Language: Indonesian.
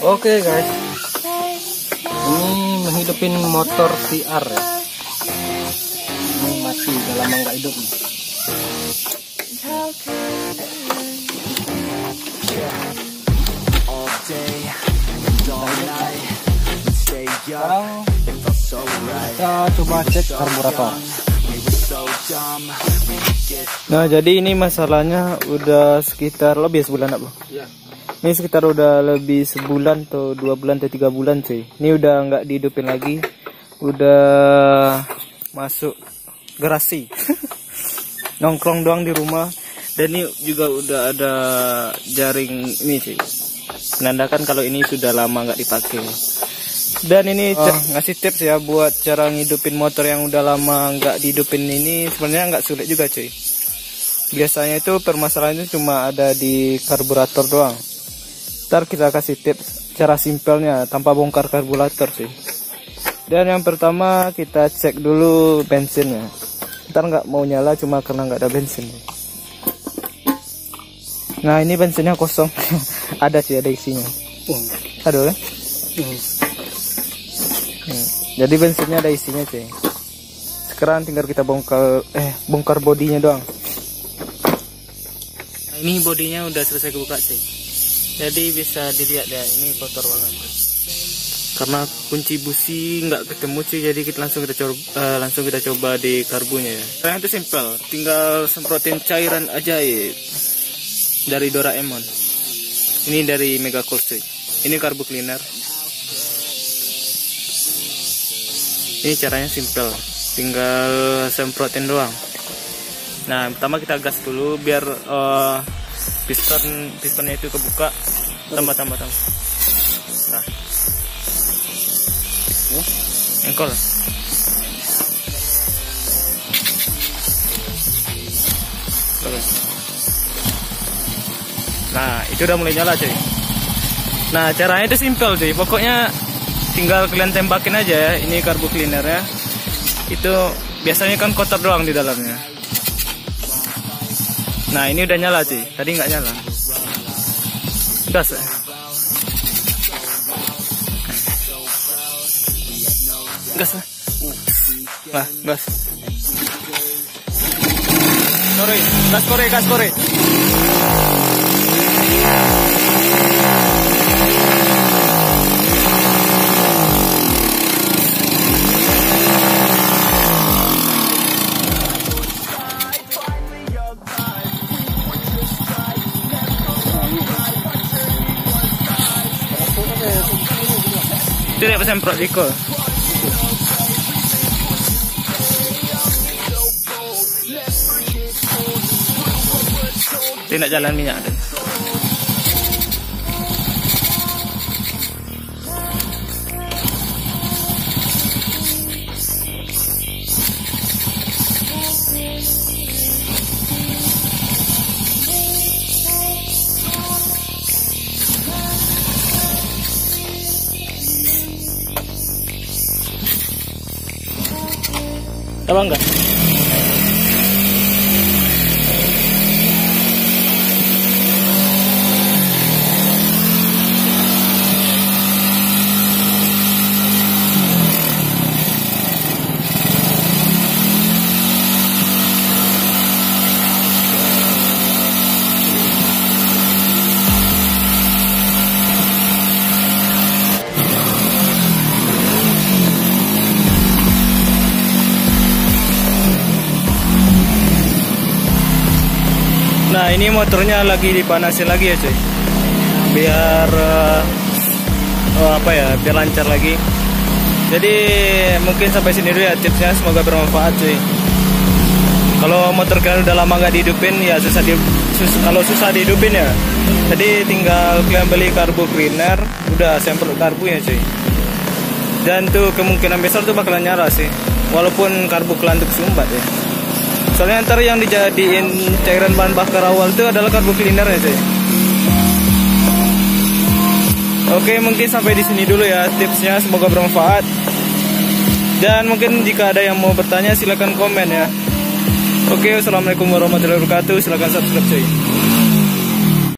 Oke guys, ini menghidupin motor VR ya. Ini mati, udah lama nggak hidup nih. Sekarang kita coba cek karburator. Nah jadi ini masalahnya udah sekitar lebih sebulan apa? Iya. Ini sekitar udah lebih sebulan atau dua bulan atau tiga bulan cuy. Ini udah nggak dihidupin lagi, udah masuk gerasi, nongkrong doang di rumah. Dan ini juga udah ada jaring ini cuy, menandakan kalau ini sudah lama nggak dipakai. Dan ini ca- ngasih tips ya buat cara ngidupin motor yang udah lama nggak dihidupin ini sebenarnya nggak sulit juga cuy. Biasanya itu permasalahannya cuma ada di karburator doang. Ntar kita kasih tips cara simpelnya tanpa bongkar karburator sih. Dan yang pertama kita cek dulu bensinnya. Ntar nggak mau nyala cuma karena nggak ada bensin. Nah ini bensinnya kosong. ada sih ada isinya. Oh, Aduh ya. Hmm. Jadi bensinnya ada isinya cuy. Sekarang tinggal kita bongkar eh bongkar bodinya doang. Nah, ini bodinya udah selesai kebuka cuy. Jadi bisa dilihat ya ini kotor banget. Karena kunci busi nggak ketemu cuy, jadi kita langsung kita coba eh, langsung kita coba di karbunya ya. Caranya itu simpel, tinggal semprotin cairan ajaib dari Doraemon. Ini dari Mega Cool. Ini karbu cleaner. Ini caranya simple, tinggal semprotin doang. Nah, pertama kita gas dulu biar eh, piston pistonnya itu kebuka. Tambah tambah tambah. Nah. Engkol. Nah, itu udah mulai nyala cuy. Nah, caranya itu simple cuy. Pokoknya tinggal kalian tembakin aja ya. Ini karbu cleaner ya. Itu biasanya kan kotor doang di dalamnya. Nah, ini udah nyala cuy. Tadi nggak nyala. Gas ya. Gas lah. Gas. Sorry, gas kore, gas kore. Tidak bisa semprot Iko. Tidak jalan minyak ada. Apa enggak? Nah ini motornya lagi dipanasin lagi ya cuy. Biar oh, apa ya biar lancar lagi. Jadi mungkin sampai sini dulu ya tipsnya. Semoga bermanfaat cuy. Kalau motor kalian udah lama nggak dihidupin ya susah di sus- kalau susah dihidupin ya. Jadi tinggal kalian beli karbu cleaner Udah sampel karbunya cuy. Dan tuh kemungkinan besar tuh bakalan nyala sih. Walaupun karbu kelantuk sumbat ya Soalnya ntar yang dijadiin cairan bahan bakar awal itu adalah karbu cleaner ya cuy. Oke mungkin sampai di sini dulu ya tipsnya semoga bermanfaat. Dan mungkin jika ada yang mau bertanya silahkan komen ya. Oke, assalamualaikum warahmatullahi wabarakatuh. Silahkan subscribe cuy.